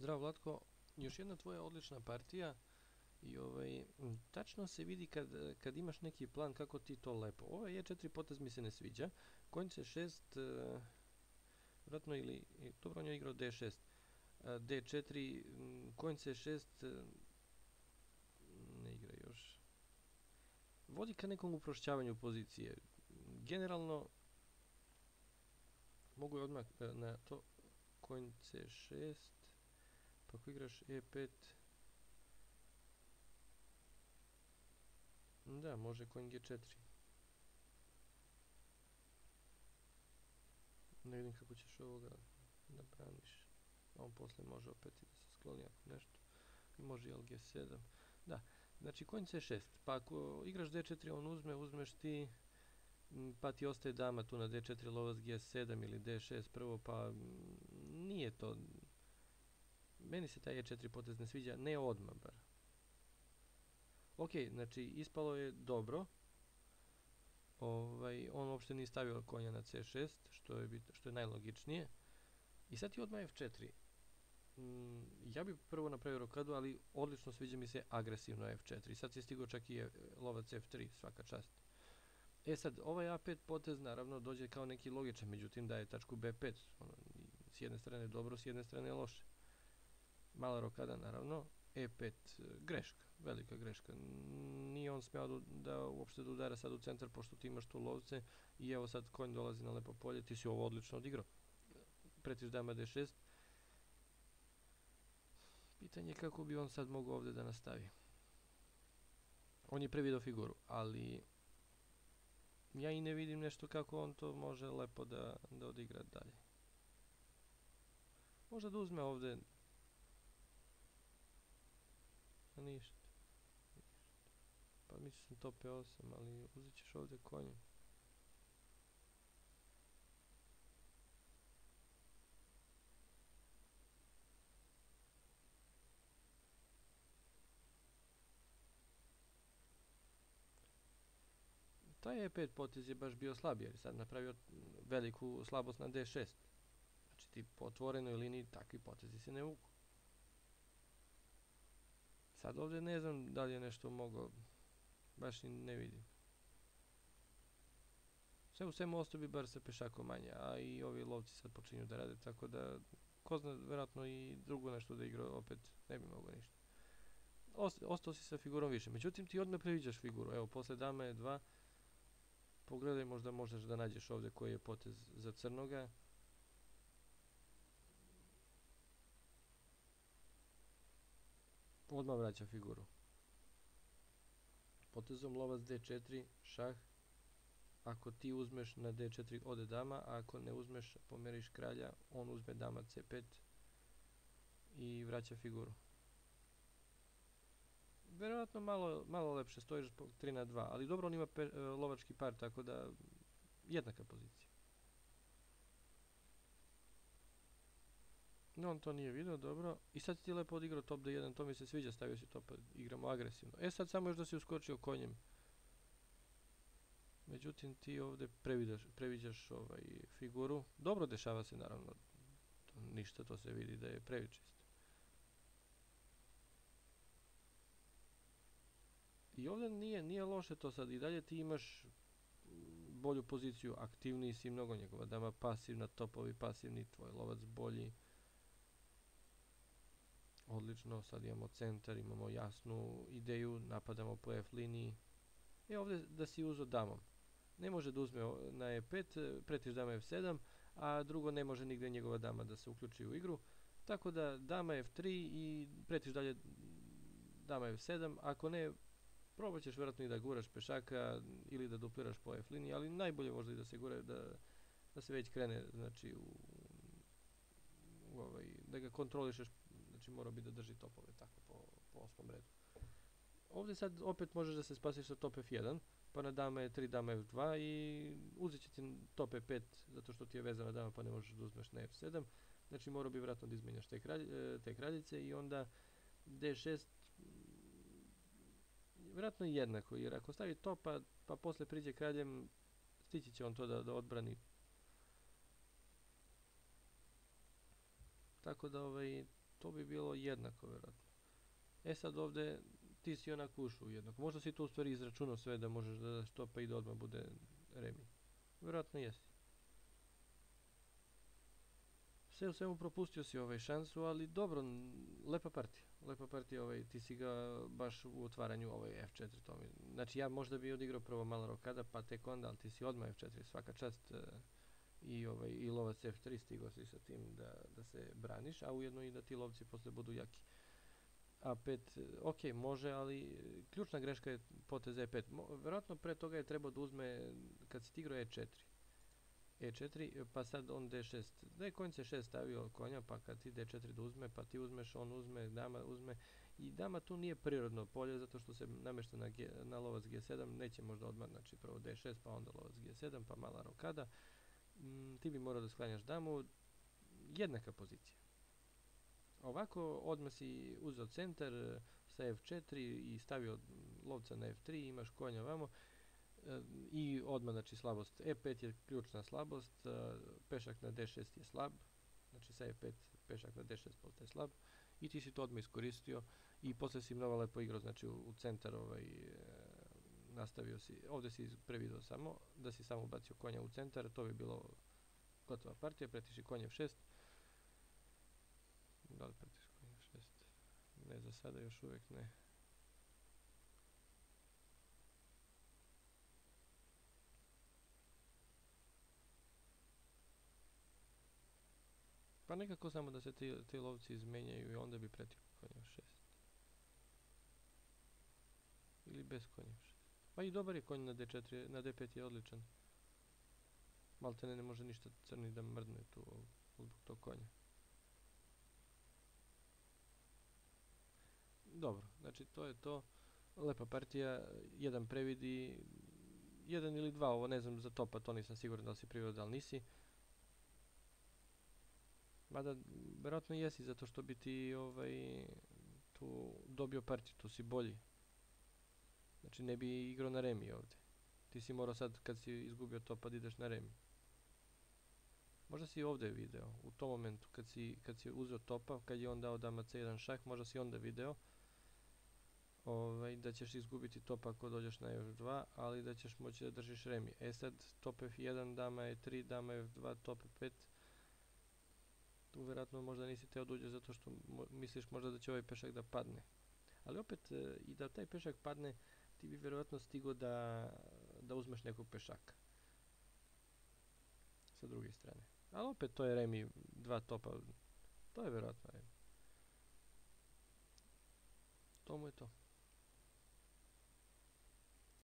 Zdravo Vlatko, još jedna tvoja odlična partija i ovaj, tačno se vidi kad, kad imaš neki plan kako ti to lepo. Ovaj E4 potez mi se ne sviđa, konj C6, uh, vratno ili, i- dobro on je igrao D6, uh, D4, m, konj C6, uh, ne igra još, vodi ka nekom uprošćavanju pozicije. Generalno, mogu je odmah e, na to konj C6, pa ako igraš E5, da, može konj G4. Ne vidim kako ćeš ovoga da braniš. On posle može opet i da se skloni ako nešto. I može i G7. Da, znači konj C6. Pa ako igraš D4, on uzme, uzmeš ti, pa ti ostaje dama tu na D4, lovac G7 ili D6 prvo, pa nije to meni se taj E4 potez ne sviđa, ne odmah bar. Ok, znači ispalo je dobro. Ovaj, on uopšte nije stavio konja na C6, što je, što je najlogičnije. I sad ti odmah F4. Mm, ja bih prvo napravio rokadu, ali odlično sviđa mi se agresivno F4. I sad si stigao čak i e, lovac F3, svaka čast. E sad, ovaj A5 potez naravno dođe kao neki logičan, međutim daje tačku B5. Ono, s jedne strane dobro, s jedne strane loše. Mala rokada naravno, E5 e, greška, velika greška. Nije on smeo da, da uopšte da udara sad u centar pošto ti imaš tu lovce i evo sad konj dolazi na lepo polje, ti si ovo odlično odigrao. Pretiš dama D6. Pitanje je kako bi on sad mogao ovde da nastavi. On je previdao figuru, ali ja i ne vidim nešto kako on to može lepo da, da odigra dalje. Možda da uzme ovde a ništa. ništa. Pa mislio sam to P8, ali uzet ćeš ovde konjem. Taj E5 potez je baš bio slab jer je sad napravio veliku slabost na D6. Znači ti po otvorenoj liniji takvi potezi se ne vuku. Sad ovdje ne znam da li je nešto mogao, baš ne vidim. Sve u svemu ostao bi bar sa pešakom manje, a i ovi lovci sad počinju da rade, tako da, ko zna, verovatno i drugo nešto da igra, opet ne bi mogao ništa. Ost, ostao si sa figurom više, međutim ti odmah previđaš figuru, evo, posle dame je dva, pogledaj možda možeš da nađeš ovdje koji je potez za crnoga, odmah vraća figuru. Potezom lovac d4, šah. Ako ti uzmeš na d4 ode dama, a ako ne uzmeš pomeriš kralja, on uzme dama c5 i vraća figuru. Verovatno malo, malo lepše, stojiš po 3 na 2, ali dobro on ima pe, e, lovački par, tako da jednaka pozicija. No, on to nije video, dobro. I sad si ti lepo odigrao top D1, to mi se sviđa, stavio si top, igramo agresivno. E sad samo još da si uskočio konjem. Međutim, ti ovde previdaš, previđaš ovaj, figuru. Dobro dešava se, naravno. To, ništa, to se vidi da je previčist. I ovde nije, nije loše to sad. I dalje ti imaš mm, bolju poziciju, aktivniji si mnogo njegova dama pasivna, topovi pasivni, tvoj lovac bolji. Odlično, sad imamo centar, imamo jasnu ideju, napadamo po F liniji. E ovde da si uzo damom. Ne može da uzme na E5, pretiš dama F7, a drugo ne može nigde njegova dama da se uključi u igru. Tako da dama F3 i pretiš dalje dama F7, ako ne, probat ćeš vjerojatno i da guraš pešaka ili da dupliraš po F liniji, ali najbolje možda i da se gura, da, da se već krene, znači u, u ovaj, da ga kontrolišeš znači mora bi da drži topove tako po, po osmom redu. Ovdje sad opet možeš da se spasiš sa top F1, pa na dama je 3, dama F2 i uzet će ti top E5 zato što ti je vezana dama pa ne možeš da uzmeš na F7. Znači morao bi vratno da izmenjaš te, kralj, e, te kraljice i onda D6 mm, vjerojatno je jednako, jer ako stavi to pa, pa posle priđe kraljem, stići će on to da, da odbrani. Tako da ovaj, to bi bilo jednako vjerojatno. E sad ovdje ti si onak ušao u jednog. Možda si to u stvari izračunao sve da možeš da daš to pa i da odmah bude remi. Vjerojatno jesi. Sve u svemu propustio si ovaj šansu, ali dobro, lepa partija. Lepa partija, ovaj, ti si ga baš u otvaranju ovaj F4 to mi. Znači ja možda bi odigrao prvo malo rokada, pa tek onda, ali ti si odmah F4, svaka čast. E, i, ovaj, i lovac F3 stigao si sa tim da, da se braniš, a ujedno i da ti lovci posle budu jaki. A5, ok, može, ali ključna greška je potez E5. Mo, verovatno pre toga je trebao da uzme, kad si igrao E4, E4, pa sad on D6. Da je konj C6 stavio konja, pa kad ti D4 da uzme, pa ti uzmeš, on uzme, dama uzme. I dama tu nije prirodno polje, zato što se namešta na, G, na lovac G7, neće možda odmah, znači prvo D6, pa onda lovac G7, pa mala rokada. Mm, ti bi morao da sklanjaš damu, jednaka pozicija. Ovako, odmah si uzeo centar e, sa F4 i stavio lovca na F3, imaš konja vamo e, i odmah, znači, slabost. E5 je ključna slabost, e, pešak na D6 je slab, znači sa E5 pešak na D6 postaje slab i ti si to odmah iskoristio i posle si mnogo lepo igrao, znači u, centar ovaj, nastavio si, ovdje si previdao samo, da si samo ubacio konja u centar, to bi bilo gotova partija, pretiši konje f6. Da li pretiši konje f6? Ne, za sada još uvijek ne. Pa nekako samo da se ti, ti lovci izmenjaju i onda bi pretio konje f6. Ili bez konja f6. Pa i dobar je konj na d4, na d5 je odličan. Maltene ne može ništa crni da mrdne tu zbog tog konja. Dobro, znači to je to. Lepa partija, jedan previdi, jedan ili dva, ovo ne znam za to, pa to nisam siguran da li si priveo, da li nisi. Mada, verovatno jesi, zato što bi ti ovaj, tu dobio partiju, tu si bolji. Znači ne bi igrao na remi ovdje. Ti si morao sad kad si izgubio to pa da ideš na remi. Možda si ovdje video, u tom momentu kad si, kad si uzeo topa, kad je on dao dama c1 šah, možda si onda video ovaj, da ćeš izgubiti top ako dođeš na f2, ali da ćeš moći da držiš remi. E sad, top f1, dama e3, dama f2, top f5, tu vjerojatno možda nisi teo da uđeš zato što misliš možda da će ovaj pešak da padne. Ali opet, e, i da taj pešak padne, ti bi vjerojatno stigo da, da uzmeš nekog pešaka. Sa druge strane. Ali opet to je remi dva topa. To je vjerojatno remi. To mu je to.